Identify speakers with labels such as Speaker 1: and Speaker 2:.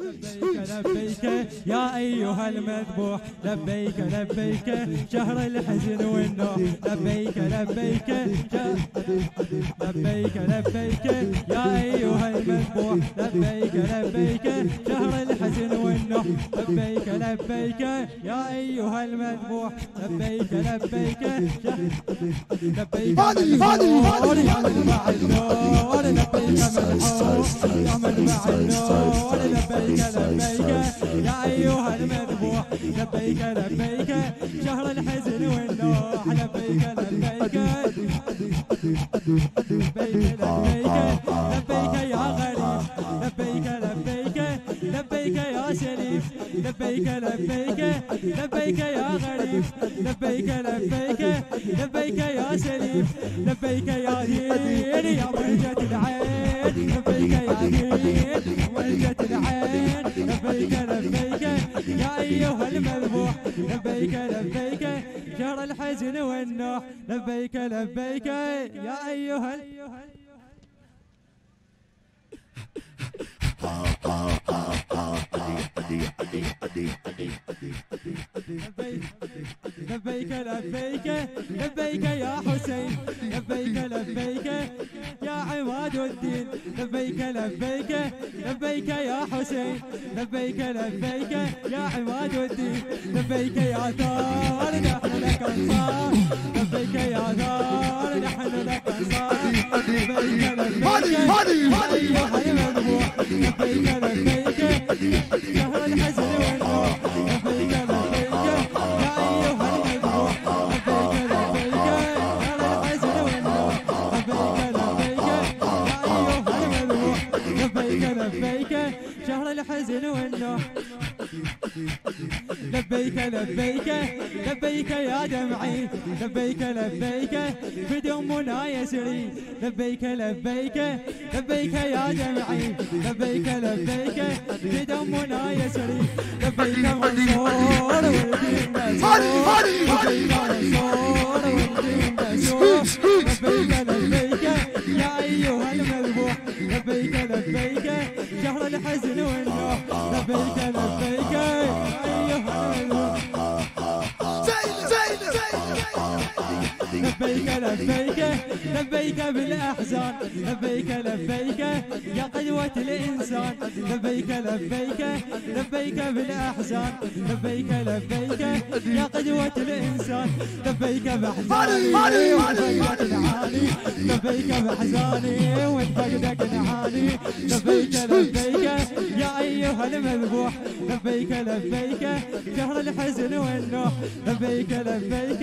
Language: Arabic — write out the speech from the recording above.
Speaker 1: لبيك لبيك يا أيها المذبوح لبيك لبيك شهر الحزن والنوح. لبيك لبيك لبيك لبيك يا أيها المذبوح. لبيك لبيك شهر الحزن والنوح. لبيك لبيك يا أيها المذبوح. لبيك لبيك لبيك ملحور يا من يا لبيك يا غريب لبيك يا شريف لبيك يا لبيك يا شريف العين لبيك يا العين لبيك لبيك يا أيها المذبوح لبيك لبيك شهر الحزن والنوح. لبيك لبيك يا أيها لبيك لبيك لبيك لبيك يا حسين لبيك لبيك يا عماد الدين لبيك لبيك لبيك يا حسين لبيك لبيك يا عماد الدين لبيك يا ثار نحن لك أنصار لبيك يا ثار نحن لك أنصار لبيك لبيك يا ايها المذبوح لبيك لبيك لبيك شهر الحزن والنوح. لبيك لبيك لبيك يا دمعي. لبيك لبيك بدمنا يسري. لبيك لبيك لبيك يا دمعي. لبيك لبيك بدمنا يسري. لبيك منصور والدين مسرور لبيك منصور والدين مسرور لبيك لبيك لبيك شهر الحزن والنوح لبيك لبيك لبيك بالأحزان لبيك لبيك يا قدوة الإنسان. لبيك لبيك لبيك بالأحزان لبيك لبيك يا قدوة الإنسان. لبيك وانت العالي لبيك بأحزاني وانت قدك نعاني لبيك لبيك يا أيها المذبوح. لبيك لبيك شهر الحزن والنوح. لبيك لبيك